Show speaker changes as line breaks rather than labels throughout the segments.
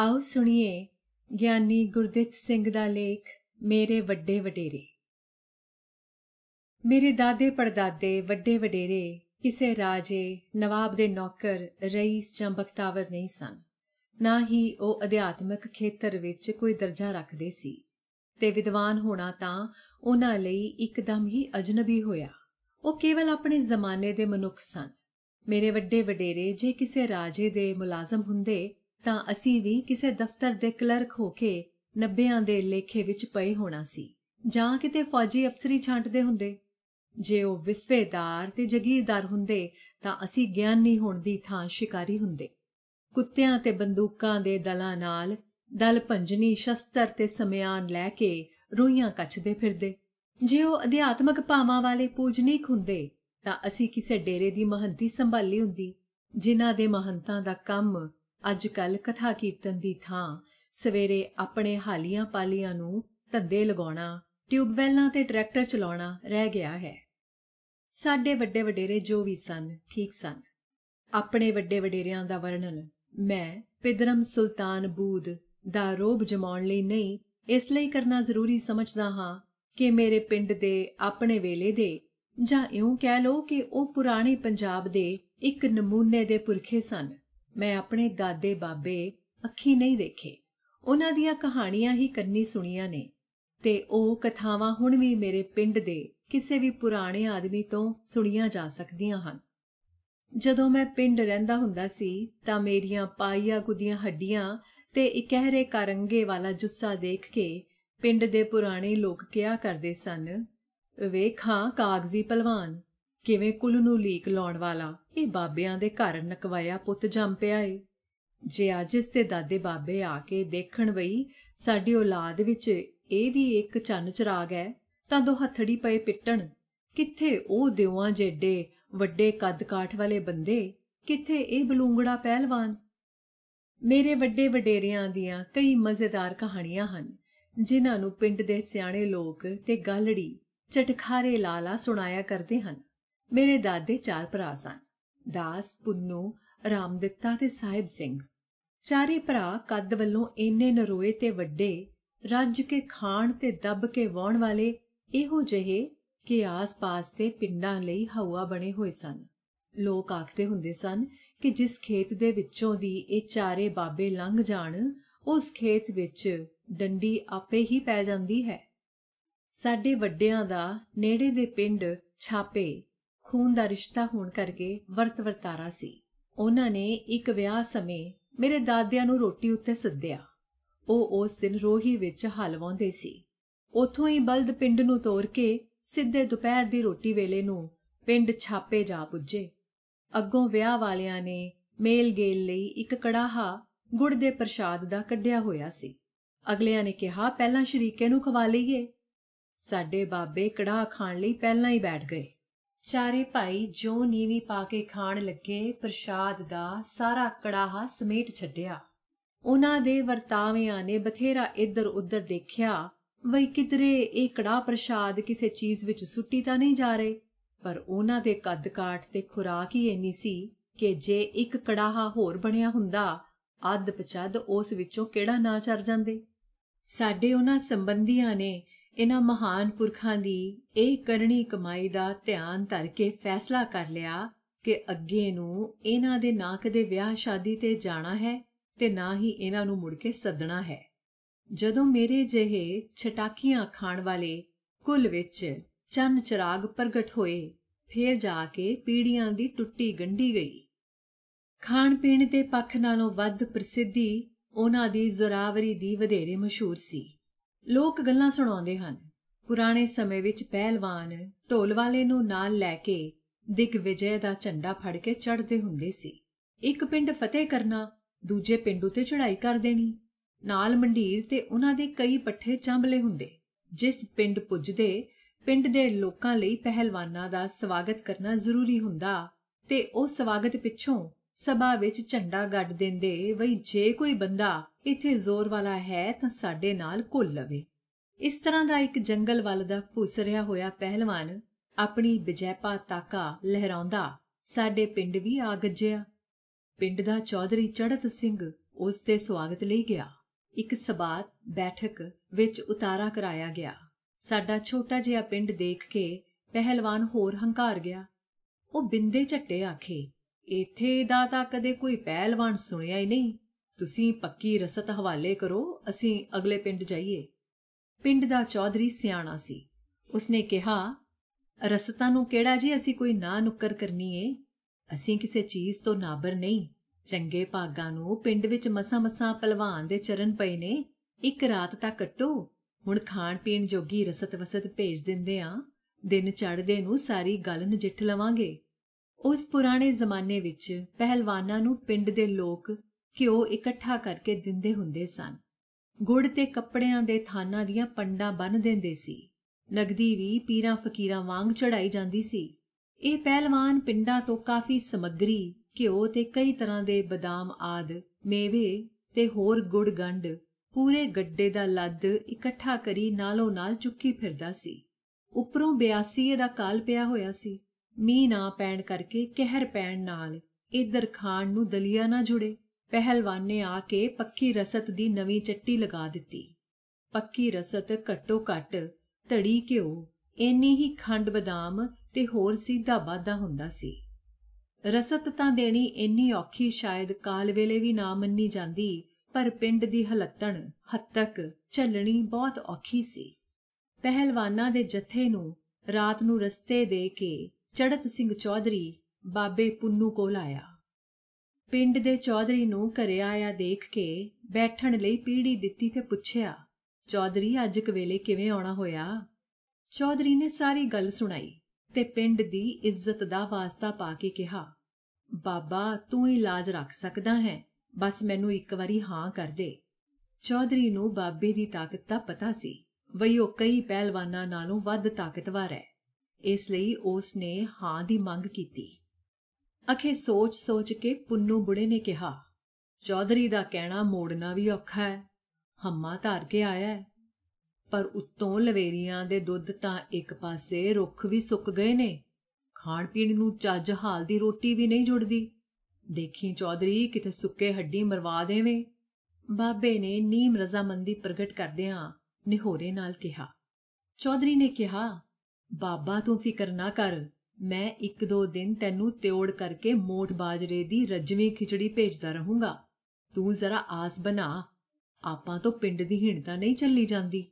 ਆਓ ਸੁਣੀਏ ਗਿਆਨੀ ਗੁਰਦਿੱਤ ਸਿੰਘ ਦਾ ਲੇਖ, ਮੇਰੇ ਵੱਡੇ ਵਡੇਰੇ। ਮੇਰੇ ਦਾਦੇ ਪੜਦਾਦੇ ਵੱਡੇ ਵਡੇਰੇ, ਕਿਸੇ ਰਾਜੇ ਨਵਾਬ ਦੇ ਨੌਕਰ ਰਈਸ ਜਾਂ ਬਖਤਾਵਰ ਨਹੀਂ ਸਨ। ਨਾ ਹੀ ਉਹ ਅਧਿਆਤਮਿਕ ਖੇਤਰ ਵਿੱਚ ਕੋਈ ਦਰਜਾ ਰੱਖਦੇ ਸੀ ਤੇ ਵਿਦਵਾਨ ਹੋਣਾ ਤਾਂ ਉਹਨਾਂ ਲਈ ਇੱਕਦਮ ਹੀ ਅਜਨਬੀ ਹੋਇਆ। ਉਹ ਕੇਵਲ ਆਪਣੇ ਜ਼ਮਾਨੇ ਦੇ ਮਨੁੱਖ ਸਨ। ਮੇਰੇ ਵੱਡੇ ਵਡੇਰੇ ਜੇ ਕਿਸੇ ਰਾਜੇ ਦੇ ਮੁਲਾਜ਼ਮ ਹੁੰਦੇ ਤਾਂ ਅਸੀਂ ਵੀ ਕਿਸੇ ਦਫ਼ਤਰ ਦੇ ਕਲਰਕ ਹੋ ਕੇ 90ਾਂ ਦੇ ਲੇਖੇ ਵਿੱਚ ਪਏ ਹੋਣਾ ਸੀ। ਜਾਂ ਕਿਤੇ ਫੌਜੀ ਅਫਸਰੀ ਛਾਂਟਦੇ ਹੁੰਦੇ। ਜੇ ਉਹ ਵਿਸਵੇਦਾਰ ਤੇ ਜਗੀਰਦਾਰ ਹੁੰਦੇ, ਤਾਂ ਅਸੀਂ ਗਿਆਨੀ ਹੋਣ ਦੀ ਥਾਂ ਸ਼ਿਕਾਰੀ ਹੁੰਦੇ। ਕੁੱਤਿਆਂ ਤੇ ਬੰਦੂਕਾਂ ਦੇ ਦਲਾਂ ਨਾਲ ਦਲ ਭੰਜਨੀ, ਸ਼ਸਤਰ ਤੇ ਸਮਿਆਨ ਲੈ ਕੇ ਰੋਈਆਂ ਕੱਚਦੇ ਫਿਰਦੇ। ਜੇ ਉਹ ਅਧਿਆਤਮਕ ਭਾਵਾਂ ਵਾਲੇ ਪੂਜਨੀਕ ਹੁੰਦੇ, ਤਾਂ ਅਸੀਂ ਕਿਸੇ ਡੇਰੇ ਦੀ ਮਹੰਤੀ ਸੰਭਾਲੀ ਹੁੰਦੀ, ਜਿਨ੍ਹਾਂ ਦੇ ਮਹੰਤਾਂ ਦਾ ਕੰਮ ਅੱਜ ਕੱਲ ਕਥਾ ਕੀਰਤਨ ਦੀ ਥਾਂ, ਸਵੇਰੇ ਆਪਣੇ ਹਾਲੀਆਂ ਪਾਲੀਆਂ ਨੂੰ ਧੰਦੇ ਲਗਾਉਣਾ ਟਿਊਬਵੈਲਾਂ ਤੇ ਟਰੈਕਟਰ ਚਲਾਉਣਾ ਰਹਿ ਗਿਆ ਹੈ। ਸਾਡੇ ਵੱਡੇ ਵਡੇਰੇ ਜੋ ਵੀ ਸਨ, ਠੀਕ ਸਨ। ਆਪਣੇ ਵੱਡੇ ਵਡੇਰਿਆਂ ਦਾ ਵਰਣਨ, ਮੈਂ ਪਿਦਰਮ ਸੁਲਤਾਨ ਬੂਦ ਦਾ ਰੋਬ ਜਮਾਉਣ ਲਈ ਨਹੀਂ, ਇਸ ਲਈ ਕਰਨਾ ਜ਼ਰੂਰੀ ਸਮਝਦਾ ਹਾਂ ਕਿ ਮੇਰੇ ਪਿੰਡ ਦੇ ਆਪਣੇ ਵੇਲੇ ਦੇ, ਜਾਂ ਇਉਂ ਕਹਿ ਲਓ ਕਿ ਉਹ ਪੁਰਾਣੇ ਪੰਜਾਬ ਦੇ ਇੱਕ ਨਮੂਨੇ ਦੇ ਪੁਰਖੇ ਸਨ। ਮੈਂ ਆਪਣੇ ਦਾਦੇ ਬਾਬੇ ਅੱਖੀ ਨਹੀਂ ਦੇਖੇ। ਉਹਨਾਂ ਦੀਆਂ ਕਹਾਣੀਆਂ ਹੀ ਕੰਨੀ ਸੁਣੀਆਂ ਨੇ ਤੇ ਉਹ ਕਥਾਵਾਂ ਹੁਣ ਵੀ ਮੇਰੇ ਪਿੰਡ ਦੇ ਕਿਸੇ ਵੀ ਪੁਰਾਣੇ ਆਦਮੀ ਤੋਂ ਸੁਣੀਆਂ ਜਾ ਸਕਦੀਆਂ ਹਨ। ਜਦੋਂ ਮੈਂ ਪਿੰਡ ਰਹਿੰਦਾ ਹੁੰਦਾ ਸੀ ਤਾਂ ਮੇਰੀਆਂ ਪਾਈਆਂ ਗੁੱਦੀਆਂ ਹੱਡੀਆਂ ਤੇ ਇਕਹਿਰੇ ਕਰੰਗੇ ਵਾਲਾ ਜੁੱਸਾ ਦੇਖ ਕੇ ਪਿੰਡ ਦੇ ਪੁਰਾਣੇ ਲੋਕ ਕਿਹਾ ਕਰਦੇ ਸਨ? ਵੇਖਾਂ ਕਾਗਜ਼ੀ ਪਹਿਲਵਾਨ। ਕਿਵੇਂ ਕੁੱਲ ਨੂੰ ਲੀਕ ਲਾਉਣ ਵਾਲਾ? ਇਹ ਬਾਬਿਆਂ ਦੇ ਘਰ ਨਕਵਾਇਆ ਪੁੱਤ ਜੰਮ ਪਿਆ ਏ। ਜੇ ਅੱਜ ਇਸ ਤੇ ਦਾਦੇ ਬਾਬੇ ਆ ਕੇ ਦੇਖਣ ਵਈ ਸਾਡੀ ਔਲਾਦ ਵਿੱਚ ਇਹ ਵੀ ਇੱਕ ਚੰਨ ਚਰਾਗ ਹੈ, ਤਾਂ ਦੋ ਹੱਥੜੀ ਪਏ ਪਿੱਟਣ। ਕਿੱਥੇ ਉਹ ਦਿਵਾਂ ਜੇਡੇ ਵੱਡੇ ਕੱਦ ਕਾਠ ਵਾਲੇ ਬੰਦੇ? ਕਿੱਥੇ ਇਹ ਬਲੂੰਗੜਾ ਪਹਿਲਵਾਨ? ਮੇਰੇ ਵੱਡੇ ਵਡੇਰਿਆਂ ਦੀਆਂ ਕਈ ਮਜ਼ੇਦਾਰ ਕਹਾਣੀਆਂ ਹਨ, ਜਿਨ੍ਹਾਂ ਨੂੰ ਪਿੰਡ ਦੇ ਸਿਆਣੇ ਲੋਕ ਤੇ ਗਾਲੜੀ, ਚਟਖਾਰੇ ਲਾਲਾ ਸੁਣਾਇਆ ਕਰਦੇ ਹਨ। ਮੇਰੇ ਦਾਦੇ ਚਾਰ ਭਰਾ ਸਨ। ਦਾਸ, ਪੁੰਨੂ, ਰਾਮਦਿੱਤਾ ਤੇ ਸਾਹਿਬ ਸਿੰਘ। ਚਾਰੇ ਭਰਾ ਕੱਦ ਵੱਲੋਂ ਇੰਨੇ ਨਰੋਏ ਤੇ ਵੱਡੇ, ਰੱਜ ਕੇ ਖਾਣ ਤੇ ਦੱਬ ਕੇ ਵਾਉਣ ਵਾਲੇ ਇਹੋ ਜਿਹੇ ਕਿ ਆਸ-ਪਾਸ ਦੇ ਪਿੰਡਾਂ ਲਈ ਹਵਾ ਬਣੇ ਹੋਏ ਸਨ। ਲੋਕ ਆਖਦੇ ਹੁੰਦੇ ਸਨ ਕਿ ਜਿਸ ਖੇਤ ਦੇ ਵਿੱਚੋਂ ਦੀ ਇਹ ਚਾਰੇ ਬਾਬੇ ਲੰਘ ਜਾਣ, ਉਸ ਖੇਤ ਵਿੱਚ ਡੰਡੀ ਆਪੇ ਹੀ ਪੈ ਜਾਂਦੀ ਹੈ। ਸਾਡੇ ਵੱਡਿਆਂ ਦਾ ਨੇੜੇ ਦੇ ਪਿੰਡ ਛਾਪੇ ਖੂਨ ਦਾ ਰਿਸ਼ਤਾ ਹੋਣ ਕਰਕੇ ਵਰਤ ਵਰਤਾਰਾ ਸੀ। ਉਹਨਾਂ ਨੇ ਇੱਕ ਵਿਆਹ ਸਮੇਂ ਮੇਰੇ ਦਾਦਿਆਂ ਨੂੰ ਰੋਟੀ ਉੱਤੇ ਸੱਦਿਆ। ਉਹ ਉਸ ਦਿਨ ਰੋਹੀ ਵਿੱਚ ਹਲਵਾਉਂਦੇ ਸੀ। ਉਥੋਂ ਹੀ ਬਲਦ ਪਿੰਡ ਨੂੰ ਤੋਰ ਕੇ ਸਿੱਧੇ ਦੁਪਹਿਰ ਦੀ ਰੋਟੀ ਵੇਲੇ ਨੂੰ ਪਿੰਡ ਛਾਪੇ ਜਾ ਪੁੱਜੇ। ਅੱਗੋਂ ਵਿਆਹ ਵਾਲਿਆਂ ਨੇ ਮੇਲ ਗੇਲ ਲਈ ਇੱਕ ਕੜਾਹਾ ਗੁੜ ਦੇ ਪ੍ਰਸ਼ਾਦ ਦਾ ਕੱਢਿਆ ਹੋਇਆ ਸੀ। ਅਗਲਿਆਂ ਨੇ ਕਿਹਾ, ਪਹਿਲਾਂ ਸ਼ਰੀਕੇ ਨੂੰ ਖਵਾ ਲਈਏ। ਸਾਡੇ ਬਾਬੇ ਕੜਾਹ ਖਾਣ ਲਈ ਪਹਿਲਾਂ ਹੀ ਬੈਠ ਗਏ। ਚਾਰੇ ਭਾਈ ਜੋ ਨੀਵੀ ਪਾ ਕੇ ਖਾਣ ਲੱਗੇ, ਪ੍ਰਸ਼ਾਦ ਦਾ ਸਾਰਾ ਕੜਾਹਾ ਸਮੇਟ ਛੱਡਿਆ। ਉਹਨਾਂ ਦੇ ਵਰਤਾਵਿਆਂ ਨੇ ਬਥੇਰਾ ਇੱਧਰ ਉੱਧਰ ਦੇਖਿਆ ਵਈ ਕਿਧਰੇ ਇਹ ਕੜਾ ਪ੍ਰਸ਼ਾਦ ਕਿਸੇ ਚੀਜ਼ ਵਿੱਚ ਸੁੱਟੀ ਤਾਂ ਨਹੀਂ ਜਾ ਰਹੇ? ਪਰ ਉਹਨਾਂ ਦੇ ਕੱਦ ਕਾਠ ਤੇ ਖੁਰਾਕ ਹੀ ਇੰਨੀ ਸੀ ਕਿ ਜੇ ਇੱਕ ਕੜਾਹਾ ਹੋਰ ਬਣਿਆ ਹੁੰਦਾ ਅੱਧ ਪਚੱਦ ਉਸ ਵਿੱਚੋਂ ਕਿਹੜਾ ਨਾ ਚਰ ਜਾਂਦੇ। ਸਾਡੇ ਉਹਨਾਂ ਸੰਬੰਧੀਆਂ ਨੇ ਇਹਨਾਂ ਮਹਾਨ ਪੁਰਖਾਂ ਦੀ ਇਹ ਕਰਨੀ ਕਮਾਈ ਦਾ ਧਿਆਨ ਧਰ ਕੇ ਫੈਸਲਾ ਕਰ ਲਿਆ ਕਿ ਅੱਗੇ ਨੂੰ ਇਹਨਾਂ ਦੇ ਨਾ ਕਦੇ ਵਿਆਹ ਸ਼ਾਦੀ ਤੇ ਜਾਣਾ ਹੈ ਤੇ ਨਾ ਹੀ ਇਹਨਾਂ ਨੂੰ ਮੁੜ ਕੇ ਸੱਦਣਾ ਹੈ। ਜਦੋਂ ਮੇਰੇ ਜਿਹੇ ਛਟਾਕੀਆਂ ਖਾਣ ਵਾਲੇ ਕੁੱਲ ਵਿੱਚ ਚੰਨ ਚਿਰਾਗ ਪ੍ਰਗਟ ਹੋਏ, ਫੇਰ ਜਾ ਕੇ ਪੀੜੀਆਂ ਦੀ ਟੁੱਟੀ ਗੰਢੀ ਗਈ। ਖਾਣ ਪੀਣ ਦੇ ਪੱਖ ਨਾਲੋਂ ਵੱਧ ਪ੍ਰਸਿੱਧੀ ਉਹਨਾਂ ਦੀ ਜ਼ੋਰਾਵਰੀ ਦੀ ਵਧੇਰੇ ਮਸ਼ਹੂਰ ਸੀ। ਲੋਕ ਗੱਲਾਂ ਸੁਣਾਉਂਦੇ ਹਨ। ਪੁਰਾਣੇ ਸਮੇਂ ਵਿੱਚ ਪਹਿਲਵਾਨ ਢੋਲ ਵਾਲੇ ਨੂੰ ਨਾਲ ਲੈ ਕੇ ਦਿਗ ਵਿਜੇ ਦਾ ਝੰਡਾ ਫੜ ਕੇ ਚੜ੍ਹਦੇ ਹੁੰਦੇ ਸੀ। ਇੱਕ ਪਿੰਡ ਫਤਿਹ ਕਰਨਾ, ਦੂਜੇ ਪਿੰਡ ਉਤੇ ਚੜ੍ਹਾਈ ਕਰ ਦੇਣੀ, ਨਾਲ ਮੰਡੀਰ ਤੇ ਉਹਨਾਂ ਦੇ ਕਈ ਪੱਠੇ ਚਾਂਬਲੇ ਹੁੰਦੇ, ਜਿਸ ਪਿੰਡ ਪੁੱਜਦੇ, ਪਿੰਡ ਦੇ ਲੋਕਾਂ ਲਈ ਪਹਿਲਵਾਨਾਂ ਦਾ ਸਵਾਗਤ ਕਰਨਾ ਜ਼ਰੂਰੀ ਹੁੰਦਾ ਤੇ ਉਹ ਸਵਾਗਤ ਪਿੱਛੋਂ ਸਭਾ ਵਿੱਚ ਝੰਡਾ ਗੱਡ ਦਿੰਦੇ ਵਈ ਜੇ ਕੋਈ ਬੰਦਾ ਇੱਥੇ ਜ਼ੋਰ ਵਾਲਾ ਹੈ ਤਾਂ ਸਾਡੇ ਨਾਲ ਘੁਲ ਲਵੇ। ਇਸ ਤਰ੍ਹਾਂ ਦਾ ਇੱਕ ਜੰਗਲ ਵੱਲ ਦਾ ਭੁਸਰਿਆ ਹੋਇਆ ਪਹਿਲਵਾਨ ਆਪਣੀ ਵਿਜੈਪਾ ਤਾਕਾ ਲਹਿਰਾਉਂਦਾ, ਸਾਡੇ ਪਿੰਡ ਵੀ ਆ ਗੱਜਿਆ। ਪਿੰਡ ਦਾ ਚੌਧਰੀ ਚੜਤ ਸਿੰਘ ਉਸ ਦੇ ਸਵਾਗਤ ਲਈ ਗਿਆ। ਇੱਕ ਸਬਾਤ ਬੈਠਕ ਵਿੱਚ ਉਤਾਰਾ ਕਰਾਇਆ ਗਿਆ। ਸਾਡਾ ਛੋਟਾ ਜਿਹਾ ਪਿੰਡ ਦੇਖ ਕੇ ਪਹਿਲਵਾਨ ਹੋਰ ਹੰਕਾਰ ਗਿਆ। ਉਹ ਬਿੰਦੇ ਝੱਟੇ ਆਖੇ, ਇੱਥੇ ਦਾ ਤਾਂ ਕਦੇ ਕੋਈ ਪਹਿਲਵਾਨ ਸੁਣਿਆ ਹੀ ਨਹੀਂ। ਤੁਸੀਂ ਪੱਕੀ ਰਸਤ ਹਵਾਲੇ ਕਰੋ, ਅਸੀਂ ਅਗਲੇ ਪਿੰਡ ਜਾਈਏ। ਪਿੰਡ ਦਾ ਚੌਧਰੀ ਸਿਆਣਾ ਸੀ। ਉਸਨੇ ਕਿਹਾ, ਰਸਤਾਂ ਨੂੰ ਕਿਹੜਾ ਜੀ ਅਸੀਂ ਕੋਈ ਨਾ ਨੁੱਕਰ ਕਰਨੀ ਏ? ਅਸੀਂ ਕਿਸੇ ਚੀਜ਼ ਤੋਂ ਨਾਬਰ ਨਹੀਂ। ਚੰਗੇ ਭਾਗਾਂ ਨੂੰ ਪਿੰਡ ਵਿੱਚ ਮਸਾ-ਮਸਾ ਪਹਿਲਵਾਨ ਦੇ ਚਰਨ ਪਏ ਨੇ। ਇੱਕ ਰਾਤ ਤਾਂ ਕੱਟੋ। ਹੁਣ ਖਾਣ ਪੀਣ ਜੋਗੀ ਰਸਤ ਵਸਤ ਭੇਜ ਦਿੰਦੇ ਆ। ਦਿਨ ਚੜ੍ਹਦੇ ਨੂੰ ਸਾਰੀ ਗੱਲ ਨਜਿੱਠ ਲਵਾਂਗੇ। ਉਸ ਪੁਰਾਣੇ ਜ਼ਮਾਨੇ ਵਿੱਚ ਪਹਿਲਵਾਨਾਂ ਨੂੰ ਪਿੰਡ ਦੇ ਲੋਕ ਘਿਓ ਇਕੱਠਾ ਕਰਕੇ ਦਿੰਦੇ ਹੁੰਦੇ ਸਨ। ਗੁੜ ਤੇ ਕੱਪੜਿਆਂ ਦੇ ਥਾਨਾਂ ਦੀਆਂ ਪੰਡਾਂ ਬੰਨ ਦਿੰਦੇ ਸੀ। ਨਗਦੀ ਵੀ ਪੀਰਾਂ ਫਕੀਰਾਂ ਵਾਂਗ ਚੜਾਈ ਜਾਂਦੀ ਸੀ। ਇਹ ਪਹਿਲਵਾਨ ਪਿੰਡਾਂ ਤੋਂ ਕਾਫੀ ਸਮੱਗਰੀ, ਘਿਓ ਤੇ ਕਈ ਤਰ੍ਹਾਂ ਦੇ ਬਦਾਮ ਆਦ, ਮੇਵੇ ਤੇ ਹੋਰ ਗੁੜ ਗੰਢ ਪੂਰੇ ਗੱਡੇ ਦਾ ਲੱਦ ਇਕੱਠਾ ਕਰੀ ਨਾਲੋਂ ਨਾਲ ਚੁੱਕੀ ਫਿਰਦਾ ਸੀ। ਉੱਪਰੋਂ 82 ਦਾ ਕਾਲ ਪਿਆ ਹੋਇਆ ਸੀ। ਮੀਂਹ ਨਾ ਪੈਣ ਕਰਕੇ ਕਹਿਰ ਪੈਣ ਨਾਲ ਇਧਰ ਖਾਣ ਨੂੰ ਦਲੀਆ ਨਾ ਜੁੜੇ। ਪਹਿਲਵਾਨ ਨੇ ਆ ਕੇ ਪੱਕੀ ਰਸਤ ਦੀ ਨਵੀਂ ਚੱਟੀ ਲਗਾ ਦਿੱਤੀ। ਪੱਕੀ ਰਸਤ ਘੱਟੋ ਘੱਟ ਧੜੀ ਘਿਓ ਇੰਨੀ ਹੀ ਖੰਡ ਬਦਾਮ ਤੇ ਹੋਰ ਸਿੱਧਾ ਬਾਦਾ ਹੁੰਦਾ ਸੀ। ਰਸਤ ਤਾਂ ਦੇਣੀ ਇੰਨੀ ਔਖੀ ਸ਼ਾਇਦ ਕਾਲ ਵੇਲੇ ਵੀ ਨਾ ਮੰਨੀ ਜਾਂਦੀ, ਪਰ ਪਿੰਡ ਦੀ ਹਲੱਤਣ ਹੱਤਕ ਚੱਲਣੀ ਬਹੁਤ ਔਖੀ ਸੀ। ਪਹਿਲਵਾਨਾਂ ਦੇ ਜਥੇ ਨੂੰ ਰਾਤ ਨੂੰ ਰਸਤੇ ਦੇ ਕੇ ਚੜਤ ਸਿੰਘ ਚੌਧਰੀ ਬਾਬੇ ਪੁੰਨੂ ਕੋਲ ਆਇਆ। ਪਿੰਡ ਦੇ ਚੌਧਰੀ ਨੂੰ ਘਰੇ ਆਇਆ ਦੇਖ ਕੇ ਬੈਠਣ ਲਈ ਪੀੜੀ ਦਿੱਤੀ ਤੇ ਪੁੱਛਿਆ, ਚੌਧਰੀ, ਅੱਜ ਕਵੇਲੇ ਕਿਵੇਂ ਆਉਣਾ ਹੋਇਆ? ਚੌਧਰੀ ਨੇ ਸਾਰੀ ਗੱਲ ਸੁਣਾਈ ਤੇ ਪਿੰਡ ਦੀ ਇੱਜ਼ਤ ਦਾ ਵਾਸਤਾ ਪਾ ਕੇ ਕਿਹਾ, ਬਾਬਾ, ਤੂੰ ਹੀ ਲਾਜ ਰੱਖ ਸਕਦਾ ਹੈ, ਬਸ ਮੈਨੂੰ ਇੱਕ ਵਾਰੀ ਹਾਂ ਕਰ ਦੇ। ਚੌਧਰੀ ਨੂੰ ਬਾਬੇ ਦੀ ਤਾਕਤ ਦਾ ਪਤਾ ਸੀ ਵਈ ਉਹ ਕਈ ਪਹਿਲਵਾਨਾਂ ਨਾਲੋਂ ਵੱਧ ਤਾਕਤਵਰ ਹੈ। ਇਸ ਲਈ ਉਸ ਨੇ ਹਾਂ ਦੀ ਮੰਗ ਕੀਤੀ। ਅਖੇ ਸੋਚ-ਸੋਚ ਕੇ ਪੁੰਨੂ ਬੁੜੇ ਨੇ ਕਿਹਾ, ਚੌਧਰੀ ਦਾ ਕਹਿਣਾ ਮੋੜਨਾ ਵੀ ਔਖਾ ਹੈ, ਹੰਮਾ ਧਾਰ ਕੇ ਆਇਆ ਹੈ। ਪਰ ਉੱਤੋਂ ਲਵੇਰੀਆਂ ਦੇ ਦੁੱਧ ਤਾਂ ਇੱਕ ਪਾਸੇ ਰੁੱਖ ਵੀ ਸੁੱਕ ਗਏ ਨੇ, ਖਾਣ ਪੀਣ ਨੂੰ ਚੱਜ ਹਾਲ ਦੀ ਰੋਟੀ ਵੀ ਨਹੀਂ ਜੁੜਦੀ। ਦੇਖੀ ਚੌਧਰੀ, ਕਿਤੇ ਸੁੱਕੇ ਹੱਡੀ ਮਰਵਾ ਦੇਵੇਂ। ਬਾਬੇ ਨੇ ਨੀਮ ਰਜ਼ਾਮੰਦੀ ਪ੍ਰਗਟ ਕਰਦਿਆਂ ਨਿਹੋਰੇ ਨਾਲ ਕਿਹਾ, ਚੌਧਰੀ ਨੇ ਕਿਹਾ, ਬਾਬਾ ਤੂੰ ਫਿਕਰ ਨਾ ਕਰ ਮੈਂ ਇੱਕ ਦੋ ਦਿਨ ਤੈਨੂੰ ਤਿਉੜ ਕਰਕੇ ਮੋਠ ਬਾਜਰੇ ਦੀ ਰੱਜਵੀਂ ਖਿਚੜੀ ਭੇਜਦਾ ਰਹੂੰਗਾ। ਤੂੰ ਜ਼ਰਾ ਆਸ ਬਣਾ। ਆਪਾਂ ਤੋਂ ਪਿੰਡ ਦੀ ਹਿਣਤਾ ਨਹੀਂ ਚੱਲੀ ਜਾਂਦੀ।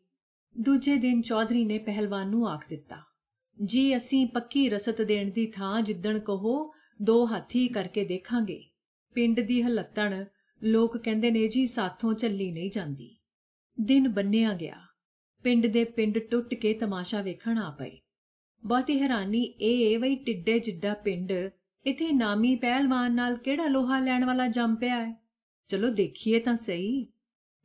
ਦੂਜੇ ਦਿਨ ਚੌਧਰੀ ਨੇ ਪਹਿਲਵਾਨ ਨੂੰ ਆਖ ਦਿੱਤਾ, ਜੀ, ਅਸੀਂ ਪੱਕੀ ਰਸਤ ਦੇਣ ਦੀ ਥਾਂ ਜਿੱਦਣ ਕਹੋ, ਦੋ ਹੱਥੀ ਕਰਕੇ ਦੇਖਾਂਗੇ। ਪਿੰਡ ਦੀ ਹਲੱਤਣ, ਲੋਕ ਕਹਿੰਦੇ ਨੇ ਜੀ ਸਾਥੋਂ ਚੱਲੀ ਨਹੀਂ ਜਾਂਦੀ। ਦਿਨ ਬੰਨਿਆ ਗਿਆ। ਪਿੰਡ ਦੇ ਪਿੰਡ ਟੁੱਟ ਕੇ ਤਮਾਸ਼ਾ ਵੇਖਣ ਆ ਪਏ। ਬਹੁਤੀ ਹੈਰਾਨੀ ਇਹ ਵਈ ਟਿੱਡੇ ਜਿੱਡਾ ਪਿੰਡ, ਇਥੇ ਨਾਮੀ ਪਹਿਲਵਾਨ ਨਾਲ ਕਿਹੜਾ ਲੋਹਾ ਲੈਣ ਵਾਲਾ ਜੰਮ ਪਿਆ ਹੈ? ਚਲੋ ਦੇਖੀਏ ਤਾਂ ਸਹੀ।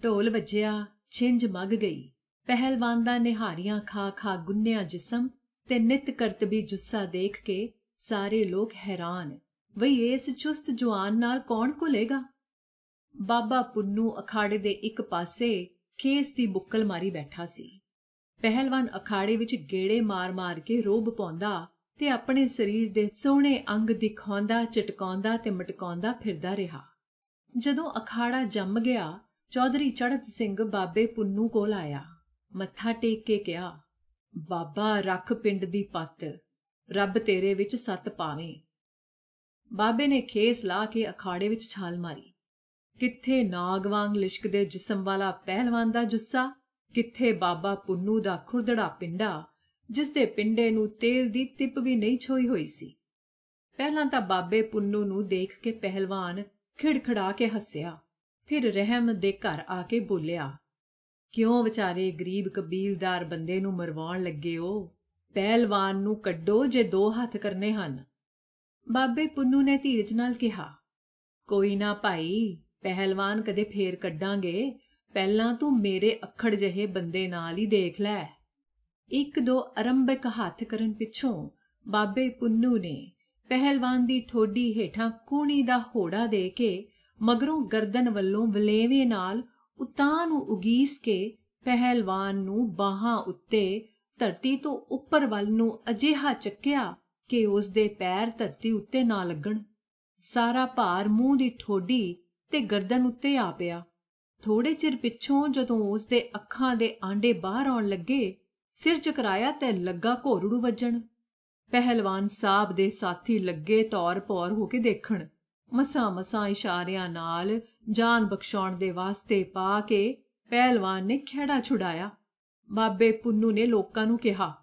ਢੋਲ ਵੱਜਿਆ, ਛਿੰਝ ਮੱਗ ਗਈ। ਪਹਿਲਵਾਨ ਦਾ ਨਿਹਾਰੀਆਂ ਖਾ ਖਾ ਗੁੰਨਿਆ ਜਿਸਮ ਤੇ ਨਿਤ ਕਰਤਬੀ ਜੁੱਸਾ ਦੇਖ ਕੇ ਸਾਰੇ ਲੋਕ ਹੈਰਾਨ। ਵਈ ਇਸ ਚੁਸਤ ਜਵਾਨ ਨਾਲ ਕੌਣ ਘੁਲੇਗਾ? ਬਾਬਾ ਪੁੰਨੂ ਅਖਾੜੇ ਦੇ ਇੱਕ ਪਾਸੇ ਖੇਸ ਦੀ ਬੁੱਕਲ ਮਾਰੀ ਬੈਠਾ ਸੀ। ਪਹਿਲਵਾਨ ਅਖਾੜੇ ਵਿੱਚ ਗੇੜੇ ਮਾਰ-ਮਾਰ ਕੇ ਰੋਬ ਪਾਉਂਦਾ ਤੇ ਆਪਣੇ ਸਰੀਰ ਦੇ ਸੋਹਣੇ ਅੰਗ ਦਿਖਾਉਂਦਾ ਚਟਕਾਉਂਦਾ ਤੇ ਮਟਕਾਉਂਦਾ ਫਿਰਦਾ ਰਿਹਾ। ਜਦੋਂ ਅਖਾੜਾ ਜੰਮ ਗਿਆ, ਚੌਧਰੀ ਚੜਤ ਸਿੰਘ ਬਾਬੇ ਪੁੰਨੂ ਕੋਲ ਆਇਆ। ਮੱਥਾ ਟੇਕ ਕੇ ਕਿਹਾ, ਬਾਬਾ, ਰੱਖ ਪਿੰਡ ਦੀ ਪੱਤ। ਰੱਬ ਤੇਰੇ ਵਿੱਚ ਸੱਤ ਪਾਵੇ। ਬਾਬੇ ਨੇ ਖੇਸ ਲਾ ਕੇ ਅਖਾੜੇ ਵਿੱਚ ਛਾਲ ਮਾਰੀ। ਕਿੱਥੇ ਨਾਗ ਵਾਂਗ ਲਿਸ਼ਕਦੇ ਜਿਸਮ ਵਾਲਾ ਪਹਿਲਵਾਨ ਦਾ ਜੁੱਸਾ ਕਿੱਥੇ ਬਾਬਾ ਪੁੰਨੂ ਦਾ ਖੁਰਦੜਾ ਪਿੰਡਾ, ਜਿਸ ਦੇ ਪਿੰਡੇ ਨੂੰ ਤੇਲ ਦੀ ਤਿਪ ਵੀ ਨਹੀਂ ਛੋਈ ਹੋਈ ਸੀ। ਪਹਿਲਾਂ ਤਾਂ ਬਾਬੇ ਪੁੰਨੂ ਨੂੰ ਦੇਖ ਕੇ ਪਹਿਲਵਾਨ ਖਿੜਖੜਾ ਕੇ ਹੱਸਿਆ, ਫਿਰ ਰਹਿਮ ਦੇ ਘਰ ਆ ਕੇ ਬੋਲਿਆ, ਕਿਉਂ ਵਿਚਾਰੇ ਗਰੀਬ ਕਬੀਲਦਾਰ ਬੰਦੇ ਨੂੰ ਮਰਵਾਉਣ ਲੱਗੇ ਹੋ? ਪਹਿਲਵਾਨ ਨੂੰ ਕੱਢੋ ਜੇ ਦੋ ਹੱਥ ਕਰਨੇ ਹਨ। ਬਾਬੇ ਪੁੰਨੂ ਨੇ ਧੀਰਜ ਨਾਲ ਕਿਹਾ, ਕੋਈ ਨਾ ਭਾਈ, ਪਹਿਲਵਾਨ ਕਦੇ ਫੇਰ ਕੱਢਾਂਗੇ ਪਹਿਲਾਂ ਤੂੰ ਮੇਰੇ ਅੱਖੜ ਜਿਹੇ ਬੰਦੇ ਨਾਲ ਹੀ ਦੇਖ ਲੈ। ਇੱਕ ਦੋ ਅਰੰਭਕ ਹੱਥ ਕਰਨ ਪਿੱਛੋਂ ਬਾਬੇ ਪੁੰਨੂ ਨੇ ਪਹਿਲਵਾਨ ਦੀ ਠੋਡੀ ਹੇਠਾਂ ਕੂਣੀ ਦਾ ਹੋੜਾ ਦੇ ਕੇ ਮਗਰੋਂ ਗਰਦਨ ਵੱਲੋਂ ਵਲੇਵੇਂ ਨਾਲ ਉਤਾਂ ਨੂੰ ਉਗੀਸ ਕੇ ਪਹਿਲਵਾਨ ਨੂੰ ਬਾਹਾਂ ਉੱਤੇ ਧਰਤੀ ਤੋਂ ਉੱਪਰ ਵੱਲ ਨੂੰ ਅਜਿਹਾ ਚੱਕਿਆ ਕਿ ਉਸ ਦੇ ਪੈਰ ਧਰਤੀ ਉੱਤੇ ਨਾ ਲੱਗਣ। ਸਾਰਾ ਭਾਰ ਮੂੰਹ ਦੀ ਠੋਡੀ ਤੇ ਗਰਦਨ ਉੱਤੇ ਆ ਪਿਆ। ਥੋੜੇ ਚਿਰ ਪਿੱਛੋਂ ਜਦੋਂ ਉਸ ਦੇ ਅੱਖਾਂ ਦੇ ਆਂਡੇ ਬਾਹਰ ਆਉਣ ਲੱਗੇ, ਸਿਰ ਚਕਰਾਇਆ ਤੇ ਲੱਗਾ ਘੋਰੜੂ ਵੱਜਣ। ਪਹਿਲਵਾਨ ਸਾਹਿਬ ਦੇ ਸਾਥੀ ਲੱਗੇ ਤੌਰ ਪੌਰ ਹੋ ਕੇ ਦੇਖਣ। ਮਸਾ ਮਸਾ ਇਸ਼ਾਰਿਆਂ ਨਾਲ ਜਾਨ ਬਖਸ਼ਾਉਣ ਦੇ ਵਾਸਤੇ ਪਾ ਕੇ ਪਹਿਲਵਾਨ ਨੇ ਖੇੜਾ ਛੁਡਾਇਆ। ਬਾਬੇ ਪੁੰਨੂ ਨੇ ਲੋਕਾਂ ਨੂੰ ਕਿਹਾ,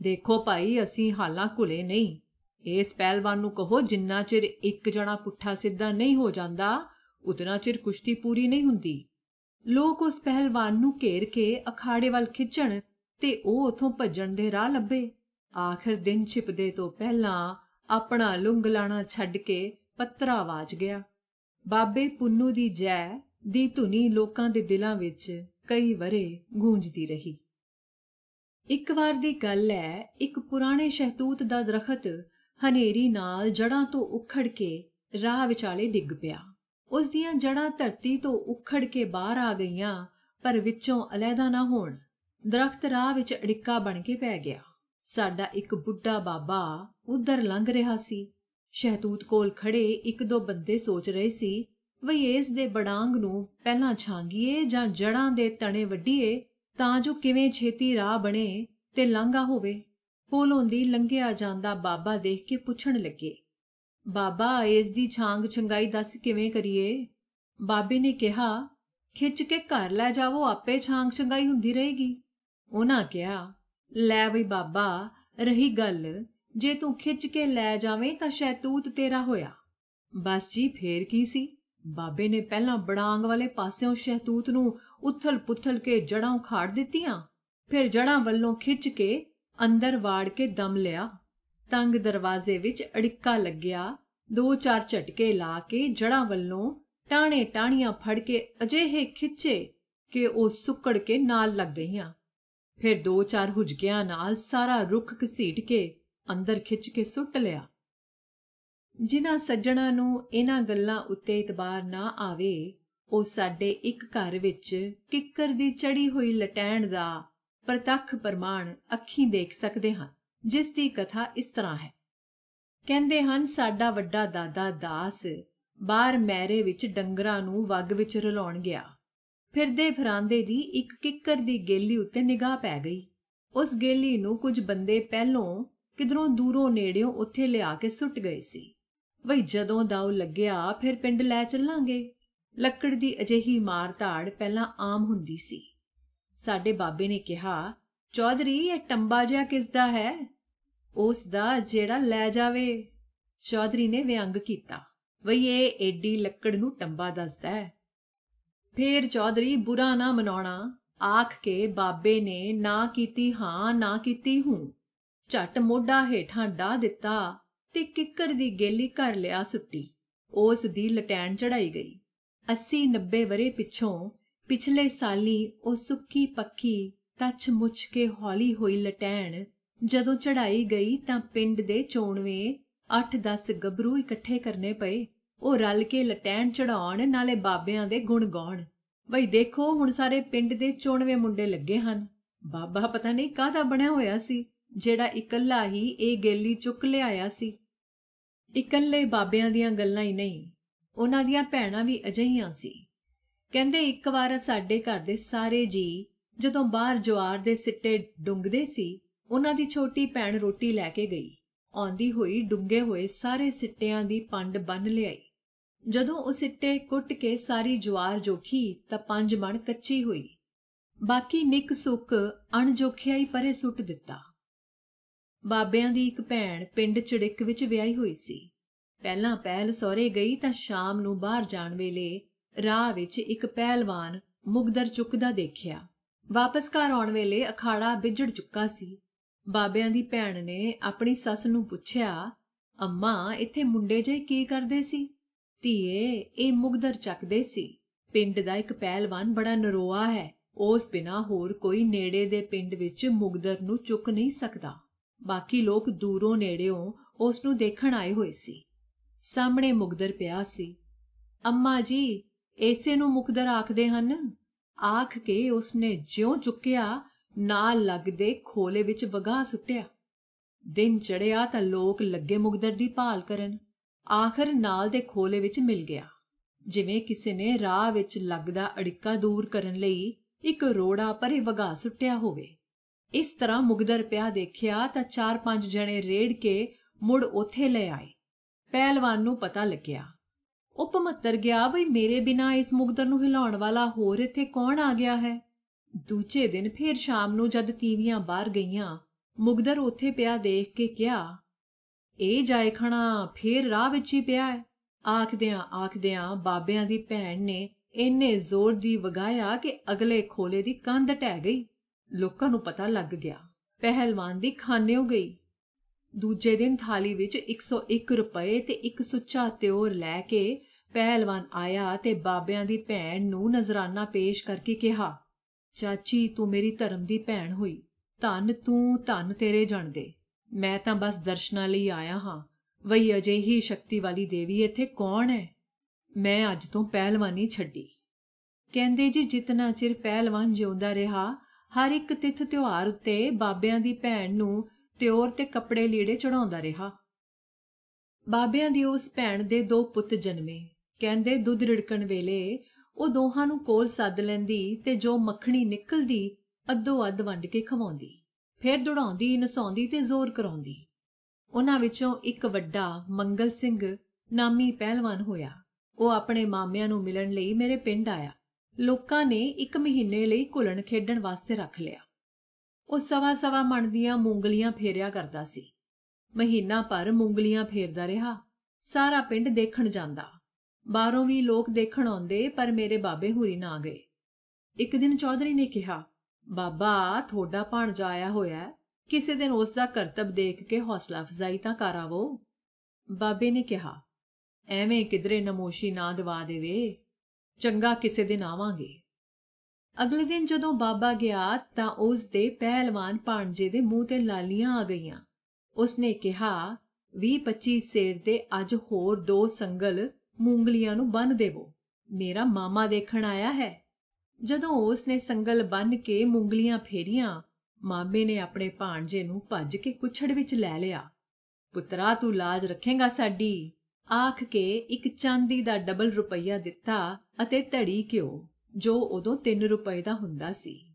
ਦੇਖੋ ਭਾਈ, ਅਸੀਂ ਹਾਲਾਂ ਘੁਲੇ ਨਹੀਂ। ਇਸ ਪਹਿਲਵਾਨ ਨੂੰ ਕਹੋ, ਜਿੰਨਾ ਚਿਰ ਇੱਕ ਜਣਾ ਪੁੱਠਾ ਸਿੱਧਾ ਨਹੀਂ ਹੋ ਜਾਂਦਾ ਉਤਨਾ ਚਿਰ ਕੁਸ਼ਤੀ ਪੂਰੀ ਨਹੀਂ ਹੁੰਦੀ। ਲੋਕ ਉਸ ਪਹਿਲਵਾਨ ਨੂੰ ਘੇਰ ਕੇ ਅਖਾੜੇ ਵੱਲ ਖਿੱਚਣ ਤੇ ਉਹ ਉਥੋਂ ਭੱਜਣ ਦੇ ਰਾਹ ਲੱਭੇ। ਆਖਰ ਦਿਨ ਛਿਪਦੇ ਤੋਂ ਪਹਿਲਾਂ ਆਪਣਾ ਲੁੰਗ ਲਾਣਾ ਛੱਡ ਕੇ ਪੱਤਰਾ ਵਾਜ ਗਿਆ। ਬਾਬੇ ਪੁੰਨੂ ਦੀ ਜੈ ਦੀ ਧੁਨੀ ਲੋਕਾਂ ਦੇ ਦਿਲਾਂ ਵਿੱਚ ਕਈ ਵਰੇ ਗੂੰਜਦੀ ਰਹੀ। ਇੱਕ ਵਾਰ ਦੀ ਗੱਲ ਹੈ ਇੱਕ ਪੁਰਾਣੇ ਸ਼ਹਿਤੂਤ ਦਾ ਦਰਖਤ ਹਨੇਰੀ ਨਾਲ ਜੜਾਂ ਤੋਂ ਉਖੜ ਕੇ ਰਾਹ ਵਿਚਾਲੇ ਡਿੱਗ ਪਿਆ। ਉਸ ਦੀਆਂ ਜੜਾਂ ਧਰਤੀ ਤੋਂ ਉਖੜ ਕੇ ਬਾਹਰ ਆ ਗਈਆਂ, ਪਰ ਵਿੱਚੋਂ ਅਲੱਗਾ ਨਾ ਹੋਣ। ਦਰਖਤ ਰਾਹ ਵਿੱਚ ਅੜਿੱਕਾ ਬਣ ਕੇ ਪੈ ਗਿਆ। ਸਾਡਾ ਇੱਕ ਬੁੱਢਾ ਬਾਬਾ ਉਧਰ ਲੰਘ ਰਿਹਾ ਸੀ। ਸ਼ਹਿਤੂਤ ਕੋਲ ਖੜੇ ਇੱਕ ਦੋ ਬੰਦੇ ਸੋਚ ਰਹੇ ਸੀ ਵਈ ਇਸ ਦੇ ਬੜਾਂਗ ਨੂੰ ਪਹਿਲਾਂ ਛਾਂਗੀਏ ਜਾਂ ਜੜਾਂ ਦੇ ਤਣੇ ਵੱਢੀਏ, ਤਾਂ ਜੋ ਕਿਵੇਂ ਛੇਤੀ ਰਾਹ ਬਣੇ ਤੇ ਲਾਂਘਾ ਹੋਵੇ? ਪੋਲੋਂ ਦੀ ਲੰਘਿਆ ਜਾਂਦਾ ਬਾਬਾ ਦੇਖ ਕੇ ਪੁੱਛਣ ਲੱਗੇ। ਬਾਬਾ, ਇਸ ਦੀ ਛਾਂਗ ਛੰਗਾਈ ਦੱਸ ਕਿਵੇਂ ਕਰੀਏ? ਬਾਬੇ ਨੇ ਕਿਹਾ, ਖਿੱਚ ਕੇ ਘਰ ਲੈ ਜਾਵੋ, ਆਪੇ ਛਾਂਗ ਛੰਗਾਈ ਹੁੰਦੀ ਰਹੇਗੀ। ਉਹਨਾਂ ਕਿਹਾ, ਲੈ ਬਈ ਬਾਬਾ, ਰਹੀ ਗੱਲ, ਜੇ ਤੂੰ ਖਿੱਚ ਕੇ ਲੈ ਜਾਵੇਂ ਤਾਂ ਸ਼ੈਤੂਤ ਤੇਰਾ ਹੋਇਆ। ਬਸ ਜੀ, ਫੇਰ ਕੀ ਸੀ? ਬਾਬੇ ਨੇ ਪਹਿਲਾਂ ਬੜਾਂਗ ਵਾਲੇ ਪਾਸਿਓਂ ਸ਼ਹਿਤੂਤ ਨੂੰ ਉਥਲ-ਪੁਥਲ ਕੇ ਜੜਾਂ ਉਖਾੜ ਦਿੱਤੀਆਂ, ਫਿਰ ਜੜਾਂ ਵੱਲੋਂ ਖਿੱਚ ਕੇ ਅੰਦਰ ਵਾੜ ਕੇ ਦਮ ਲਿਆ। ਤੰਗ ਦਰਵਾਜ਼ੇ ਵਿੱਚ ਅੜਿੱਕਾ ਲੱਗਿਆ। ਦੋ ਚਾਰ ਝਟਕੇ ਲਾ ਕੇ ਜੜਾਂ ਵੱਲੋਂ ਟਾਣੇ ਟਾਣੀਆਂ ਫੜ ਕੇ ਅਜਿਹੇ ਖਿੱਚੇ ਕਿ ਉਹ ਸੁੱਕੜ ਕੇ ਨਾਲ ਲੱਗ ਗਈਆਂ। ਫਿਰ ਦੋ ਚਾਰ ਹੁਜਗਿਆਂ ਨਾਲ ਸਾਰਾ ਰੁੱਖ ਘਸੀਟ ਕੇ ਅੰਦਰ ਖਿੱਚ ਕੇ ਸੁੱਟ ਲਿਆ। ਜਿਨ੍ਹਾਂ ਸੱਜਣਾ ਨੂੰ ਇਹਨਾਂ ਗੱਲਾਂ ਉੱਤੇ ਇਤਬਾਰ ਨਾ ਆਵੇ, ਉਹ ਸਾਡੇ ਇੱਕ ਘਰ ਵਿੱਚ ਕਿੱਕਰ ਦੀ ਚੜੀ ਹੋਈ ਲਟੈਣ ਦਾ ਪ੍ਰਤੱਖ ਪ੍ਰਮਾਣ ਅੱਖੀਂ ਦੇਖ ਸਕਦੇ ਹਨ ਜਿਸ ਦੀ ਕਥਾ ਇਸ ਤਰ੍ਹਾਂ ਹੈ। ਕਹਿੰਦੇ ਹਨ, ਸਾਡਾ ਵੱਡਾ ਦਾਦਾ ਦਾਸ ਬਾਹਰ ਮੈਰੇ ਵਿੱਚ ਡੰਗਰਾਂ ਨੂੰ ਵੱਗ ਵਿੱਚ ਰਲਾਉਣ ਗਿਆ। ਫਿਰਦੇ ਫਰਾਂਦੇ ਦੀ ਇੱਕ ਕਿੱਕਰ ਦੀ ਗੇਲੀ ਉੱਤੇ ਨਿਗਾਹ ਪੈ ਗਈ। ਉਸ ਗੇਲੀ ਨੂੰ ਕੁਝ ਬੰਦੇ ਪਹਿਲੋਂ ਕਿਧਰੋਂ ਦੂਰੋਂ ਨੇੜਿਓਂ ਉੱਥੇ ਲਿਆ ਕੇ ਸੁੱਟ ਗਏ ਸੀ। ਵਈ ਜਦੋਂ ਦਾਉ ਲੱਗਿਆ, ਫਿਰ ਪਿੰਡ ਲੈ ਚੱਲਾਂਗੇ। ਲੱਕੜ ਦੀ ਅਜਿਹੀ ਮਾਰ ਧਾੜ ਪਹਿਲਾਂ ਆਮ ਹੁੰਦੀ ਸੀ। ਸਾਡੇ ਬਾਬੇ ਨੇ ਕਿਹਾ ਚੌਧਰੀ, ਇਹ ਟੰਬਾ ਜਿਹਾ ਕਿਸ ਦਾ ਹੈ? ਉਸ ਦਾ ਜਿਹੜਾ ਲੈ ਜਾਵੇ। ਚੌਧਰੀ ਨੇ ਵਿਅੰਗ ਕੀਤਾ। ਵਈ ਇਹ ਏਡੀ ਲੱਕੜ ਨੂੰ ਟੰਬਾ ਦੱਸਦਾ ਹੈ। ਫੇਰ ਚੌਧਰੀ, ਬੁਰਾ ਨਾ ਮਨਾਉਣਾ। ਆਖ ਕੇ ਬਾਬੇ ਨੇ ਨਾ ਕੀਤੀ ਹਾਂ, ਨਾ ਕੀਤੀ ਹੂੰ। ਝਟ ਮੋਢਾ ਹੇਠਾਂ ਡਾ ਦਿੱਤਾ ਤੇ ਕਿੱਕਰ ਦੀ ਗੇਲੀ ਕਰ ਲਿਆ ਸੁੱਟੀ। ਉਸ ਦੀ ਲਟੈਣ ਚੜਾਈ ਗਈ। 80 90 ਵਰੇ ਪਿੱਛੋਂ ਪਿਛਲੇ ਸਾਲੀ ਉਹ ਸੁੱਕੀ ਪੱਕੀ ਤੱਚ ਮੁੱਛ ਕੇ ਹੌਲੀ ਹੋਈ ਲਟੈਣ। ਜਦੋਂ ਚੜਾਈ ਗਈ ਤਾਂ ਪਿੰਡ ਦੇ ਚੋਣਵੇਂ 8-10 ਗੱਭਰੂ ਇਕੱਠੇ ਕਰਨੇ ਪਏ। ਉਹ ਰਲ ਕੇ ਲਟੈਣ ਚੜਾਉਣ ਨਾਲੇ ਬਾਬਿਆਂ ਦੇ ਗੁਣ ਗਾਉਣ। ਬਈ ਦੇਖੋ, ਹੁਣ ਸਾਰੇ ਪਿੰਡ ਦੇ ਚੋਣਵੇਂ ਮੁੰਡੇ ਲੱਗੇ ਹਨ। ਬਾਬਾ ਪਤਾ ਨਹੀਂ ਕਾਹਦਾ ਬਣਿਆ ਹੋਇਆ ਸੀ, ਜਿਹੜਾ ਇਕੱਲਾ ਹੀ ਇਹ ਗੇਲੀ ਚੁੱਕ ਲਿਆਇਆ ਸੀ। ਇਕੱਲੇ ਬਾਬਿਆਂ ਦੀਆਂ ਗੱਲਾਂ ਹੀ ਨਹੀਂ, ਉਹਨਾਂ ਦੀਆਂ ਭੈਣਾਂ ਵੀ ਅਜਈਆਂ ਸੀ। ਕਹਿੰਦੇ ਇੱਕ ਵਾਰ ਸਾਡੇ ਘਰ ਦੇ ਸਾਰੇ ਜੀ ਜਦੋਂ ਬਾਹਰ ਜਵਾਰ ਦੇ ਸਿੱਟੇ ਡੁੰਗਦੇ ਸੀ, ਉਹਨਾਂ ਦੀ ਛੋਟੀ ਭੈਣ ਰੋਟੀ ਲੈ ਕੇ ਗਈ। ਆਉਂਦੀ ਹੋਈ ਡੁੰਗੇ ਹੋਏ ਸਾਰੇ ਸਿੱਟਿਆਂ ਦੀ ਪੰਡ ਬੰਨ ਲਿਆਈ। ਜਦੋਂ ਉਹ ਸਿੱਟੇ ਕੁੱਟ ਕੇ ਸਾਰੀ ਜਵਾਰ ਜੋਖੀ, ਤਾਂ ਪੰਜ ਮਣ ਕੱਚੀ ਹੋਈ। ਬਾਕੀ ਨਿੱਕ ਸੁੱਕ ਅਣਜੋਖਿਆ ਹੀ ਪਰੇ ਸੁੱਟ ਦਿੱਤਾ। ਬਾਬਿਆਂ ਦੀ ਇੱਕ ਭੈਣ ਪਿੰਡ ਚੜਿੱਕ ਵਿੱਚ ਵਿਆਹੀ ਹੋਈ ਸੀ। ਪਹਿਲਾਂ ਪਹਿਲ ਸਹੁਰੇ ਗਈ ਤਾਂ ਸ਼ਾਮ ਨੂੰ ਬਾਹਰ ਜਾਣ ਵੇਲੇ ਰਾਹ ਵਿੱਚ ਇੱਕ ਪਹਿਲਵਾਨ ਮੁਗਦਰ ਚੁੱਕਦਾ ਦੇਖਿਆ। ਵਾਪਸ ਘਰ ਆਉਣ ਵੇਲੇ ਅਖਾੜਾ ਵਿਜੜ ਚੁੱਕਾ ਸੀ। ਬਾਬਿਆਂ ਦੀ ਭੈਣ ਨੇ ਆਪਣੀ ਸੱਸ ਨੂੰ ਪੁੱਛਿਆ, ਅੰਮਾ, ਇੱਥੇ ਮੁੰਡੇ ਜੇ ਕੀ ਕਰਦੇ ਸੀ? ਧੀਏ, ਇਹ ਮੁਗਦਰ ਚੱਕਦੇ ਸੀ। ਪਿੰਡ ਦਾ ਇੱਕ ਪਹਿਲਵਾਨ ਬੜਾ ਨਰੋਆ ਹੈ। ਉਸ ਬਿਨਾ ਹੋਰ ਕੋਈ ਨੇੜੇ ਦੇ ਪਿੰਡ ਵਿੱਚ ਮੁਗਦਰ ਨੂੰ ਚੁੱਕ ਨਹੀਂ ਸਕਦਾ। ਬਾਕੀ ਲੋਕ ਦੂਰੋਂ ਨੇੜਿਓਂ ਉਸ ਨੂੰ ਦੇਖਣ ਆਏ ਹੋਏ ਸੀ। ਸਾਹਮਣੇ ਮੁਗਦਰ ਪਿਆ ਸੀ। ਅੰਮਾ ਜੀ ਐਸੇ ਨੂੰ ਮੁਕਦਰ ਆਖਦੇ ਹਨ? ਆਖ ਕੇ ਉਸਨੇ ਜਿਉਂ ਚੁੱਕਿਆ, ਨਾਲ ਲੱਗਦੇ ਖੋਲੇ ਵਿੱਚ ਵਗਾ ਸੁੱਟਿਆ। ਦਿਨ ਚੜਿਆ ਤਾਂ ਲੋਕ ਲੱਗੇ ਮੁਗਦਰ ਦੀ ਭਾਲ ਕਰਨ। ਆਖਰ ਨਾਲ ਦੇ ਖੋਲੇ ਵਿੱਚ ਮਿਲ ਗਿਆ। ਜਿਵੇਂ ਕਿਸੇ ਨੇ ਰਾਹ ਵਿੱਚ ਲੱਗਦਾ ਅੜਿੱਕਾ ਦੂਰ ਕਰਨ ਲਈ ਇੱਕ ਰੋੜਾ ਪਰੇ ਵਗਾ ਸੁੱਟਿਆ ਹੋਵੇ। ਇਸ ਤਰ੍ਹਾਂ ਮੁਗਦਰ ਪਿਆ ਦੇਖਿਆ ਤਾਂ ਚਾਰ ਪੰਜ ਜਣੇ ਰੇੜ ਕੇ ਮੁੜ ਉਥੇ ਲੈ ਆਏ। ਪਹਿਲਵਾਨ ਨੂੰ ਪਤਾ ਲੱਗਿਆ ਉਹ ਭਮੱਤਰ ਗਿਆ ਬਈ ਮੇਰੇ ਬਿਨਾ ਇਸ ਮੁਗਦਰ ਨੂੰ ਹਿਲਾਉਣ ਵਾਲਾ ਹੋਰ ਇੱਥੇ ਕੌਣ ਆ ਗਿਆ ਹੈ? ਦੂਜੇ ਦਿਨ ਫੇਰ ਸ਼ਾਮ ਨੂੰ ਜਦ ਤੀਵੀਆਂ ਬਾਹਰ ਗਈਆਂ ਮੁਗਦਰ ਉੱਥੇ ਪਿਆ ਦੇਖ ਕੇ ਕਿਹਾ, ਇਹ ਜਾਏ ਫੇਰ ਰਾਹ ਵਿੱਚ ਹੀ ਪਿਆ ਹੈ। ਆਖਦਿਆਂ ਆਖਦਿਆਂ ਬਾਬਿਆਂ ਦੀ ਭੈਣ ਨੇ ਇੰਨੇ ਜ਼ੋਰ ਦੀ ਵਗਾਇਆ ਕਿ ਅਗਲੇ ਖੋਲੇ ਦੀ ਕੰਧ ਟਹਿ ਗਈ। ਲੋਕਾਂ ਨੂੰ ਪਤਾ ਲੱਗ ਗਿਆ, ਪਹਿਲਵਾਨ ਦੀ ਖਾਨੇਓ ਗਈ। ਦੂਜੇ ਦਿਨ ਥਾਲੀ ਵਿੱਚ 101 ਰੁਪਏ ਤੇ ਇੱਕ ਸੁੱਚਾ ਤਿਉਰ ਲੈ ਕੇ ਪਹਿਲਵਾਨ ਆਇਆ ਤੇ ਬਾਬਿਆਂ ਦੀ ਭੈਣ ਨੂੰ ਨਜ਼ਰਾਨਾ ਪੇਸ਼ ਕਰਕੇ ਕਿਹਾ, ਚਾਚੀ, ਤੂੰ ਮੇਰੀ ਧਰਮ ਦੀ ਭੈਣ ਹੋਈ। ਧੰਨ ਤੂੰ, ਧੰਨ ਤੇਰੇ ਜਾਣਦੇ ਮੈਂ ਤਾਂ ਬਸ ਦਰਸ਼ਨਾਂ ਲਈ ਆਇਆ ਹਾਂ। ਵਈ ਅਜਿਹੀ ਸ਼ਕਤੀ ਵਾਲੀ ਦੇਵੀ ਇੱਥੇ ਕੌਣ ਹੈ? ਮੈਂ ਅੱਜ ਤੋਂ ਪਹਿਲਵਾਨੀ ਛੱਡੀ। ਕਹਿੰਦੇ ਜੀ, ਜਿਤਨਾ ਚਿਰ ਪਹਿਲਵਾਨ ਜਿਉਂਦਾ ਰਿਹਾ, ਹਰ ਇੱਕ ਤਿਥ ਤਿਉਹਾਰ ਉੱਤੇ ਬਾਬਿਆਂ ਦੀ ਭੈਣ ਨੂੰ ਤਿਉਰ ਤੇ ਕੱਪੜੇ ਲੀੜੇ ਚੜਾਉਂਦਾ ਰਿਹਾ। ਬਾਬਿਆਂ ਦੀ ਉਸ ਭੈਣ ਦੇ ਦੋ ਪੁੱਤ ਜਨਮੇ। ਕਹਿੰਦੇ ਦੁੱਧ ਰਿੜਕਣ ਵੇਲੇ ਉਹ ਦੋਹਾਂ ਨੂੰ ਕੋਲ ਸੱਦ ਲੈਂਦੀ ਤੇ ਜੋ ਮੱਖਣੀ ਨਿਕਲਦੀ ਅੱਧੋ ਅੱਧ ਵੰਡ ਕੇ ਖਵਾਉਂਦੀ। ਫਿਰ ਦੜਾਉਂਦੀ, ਨਸਾਉਂਦੀ ਤੇ ਜ਼ੋਰ ਕਰਾਉਂਦੀ। ਉਹਨਾਂ ਵਿੱਚੋਂ ਇੱਕ ਵੱਡਾ ਮੰਗਲ ਸਿੰਘ ਨਾਮੀ ਪਹਿਲਵਾਨ ਹੋਇਆ। ਉਹ ਆਪਣੇ ਮਾਮਿਆਂ ਨੂੰ ਮਿਲਣ ਲਈ ਮੇਰੇ ਪਿੰਡ ਆਇਆ। ਲੋਕਾਂ ਨੇ ਇੱਕ ਮਹੀਨੇ ਲਈ ਘੁਲਣ ਖੇਡਣ ਵਾਸਤੇ ਰੱਖ ਲਿਆ। ਉਹ ਸਵਾ ਸਵਾ ਮਣ ਦੀਆਂ ਮੂੰਗਲੀਆਂ ਫੇਰਿਆ ਕਰਦਾ ਸੀ। ਮਹੀਨਾ ਭਰ ਮੂੰਗਲੀਆਂ ਫੇਰਦਾ ਰਿਹਾ। ਸਾਰਾ ਪਿੰਡ ਦੇਖਣ ਜਾਂਦਾ। ਬਾਹਰੋਂ ਵੀ ਲੋਕ ਦੇਖਣ ਆਉਂਦੇ, ਪਰ ਮੇਰੇ ਬਾਬੇ ਹੁਰੀ ਨਾ ਗਏ। ਇੱਕ ਦਿਨ ਚੌਧਰੀ ਨੇ ਕਿਹਾ, ਬਾਬਾ ਥੋੜਾ ਭਾਣਜਾ ਆਇਆ ਹੋਇਆ ਕਿਸੇ ਦਿਨ ਉਸ ਦਾ ਕਰਤੱਵ ਦੇਖ ਕੇ ਹੌਸਲਾ ਅਫਜ਼ਾਈ ਤਾਂ ਕਰਾਵੋ ਬਾਬੇ ਨੇ ਕਿਹਾ, ਐਵੇਂ ਕਿਧਰੇ ਨਮੋਸ਼ੀ ਨਾ ਦਵਾ ਦੇਵੇ। ਚੰਗਾ ਕਿਸੇ ਦਿਨ ਆਵਾਂਗੇ। ਅਗਲੇ ਦਿਨ ਜਦੋਂ ਬਾਬਾ ਗਿਆ, ਤਾਂ ਉਸ ਦੇ ਪਹਿਲਵਾਨ ਭਾਣਜੇ ਦੇ ਮੂੰਹ ਤੇ ਲਾਲੀਆਂ ਆ ਗਈਆਂ। ਉਸਨੇ ਕਿਹਾ 20-25 ਸੇਰ ਦੇ ਅੱਜ ਹੋਰ ਦੋ ਸੰਗਲ ਮੂੰਗਲੀਆਂ ਨੂੰ ਬੰਨ ਦੇਵੋ। ਮੇਰਾ ਮਾਮਾ ਦੇਖਣ ਆਇਆ ਹੈ। ਜਦੋਂ ਉਸ ਨੇ ਸੰਗਲ ਬੰਨ ਕੇ ਮੂੰਗਲੀਆਂ ਫੇਰੀਆਂ, ਮਾਮੇ ਨੇ ਆਪਣੇ ਭਾਣਜੇ ਨੂੰ ਭੱਜ ਕੇ ਕੁਛੜ ਵਿੱਚ ਲੈ ਲਿਆ। ਪੁੱਤਰਾ, ਤੂੰ ਲਾਜ ਰੱਖੇਗਾ ਸਾਡੀ। ਆਖ ਕੇ ਇੱਕ ਚਾਂਦੀ ਦਾ ਡਬਲ ਰੁਪਈਆ ਦਿੱਤਾ ਅਤੇ ਧੜੀ ਘਿਓ, ਜੋ ਉਦੋਂ 3 ਰੁਪਏ ਦਾ ਹੁੰਦਾ ਸੀ।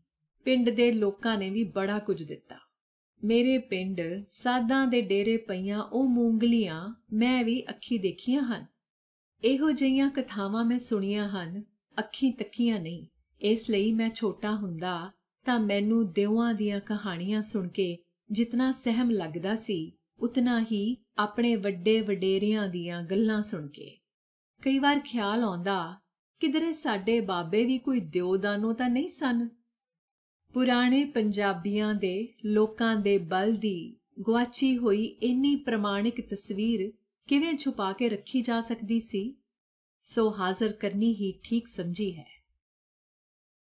ਪਿੰਡ ਦੇ ਲੋਕਾਂ ਨੇ ਵੀ ਬੜਾ ਕੁਝ ਦਿੱਤਾ। ਮੇਰੇ ਪਿੰਡ ਸਾਦਾਂ ਦੇ ਡੇਰੇ ਪਈਆਂ ਉਹ ਮੂੰਗਲੀਆਂ ਮੈਂ ਵੀ ਅੱਖੀ ਦੇਖੀਆਂ ਹਨ। ਇਹੋ ਜਿਹੀਆਂ ਕਥਾਵਾਂ ਮੈਂ ਸੁਣੀਆਂ ਹਨ, ਅੱਖੀ ਤੱਕੀਆਂ ਨਹੀਂ। ਇਸ ਲਈ ਮੈਂ ਛੋਟਾ ਹੁੰਦਾ ਤਾਂ ਮੈਨੂੰ ਦੇਵਾਂ ਦੀਆਂ ਕਹਾਣੀਆਂ ਸੁਣ ਕੇ ਜਿਤਨਾ ਸਹਿਮ ਲੱਗਦਾ ਸੀ, ਉਤਨਾ ਹੀ ਆਪਣੇ ਵੱਡੇ ਵਡੇਰਿਆਂ ਦੀਆਂ ਗੱਲਾਂ ਸੁਣ ਕੇ। ਕਈ ਵਾਰ ਖਿਆਲ ਆਉਂਦਾ, ਕਿਧਰੇ ਸਾਡੇ ਬਾਬੇ ਵੀ ਕੋਈ ਦਿਉਦਾਨੋ ਤਾਂ ਨਹੀਂ ਸਨ? ਪੁਰਾਣੇ ਪੰਜਾਬੀਆਂ ਦੇ ਲੋਕਾਂ ਦੇ ਬਲ ਦੀ ਗਵਾਚੀ ਹੋਈ ਇੰਨੀ ਪ੍ਰਮਾਣਿਕ ਤਸਵੀਰ ਕਿਵੇਂ ਛੁਪਾ ਕੇ ਰੱਖੀ ਜਾ ਸਕਦੀ ਸੀ ਸੋ ਹਾਜ਼ਰ ਕਰਨੀ ਹੀ ਠੀਕ ਸਮਝੀ ਹੈ।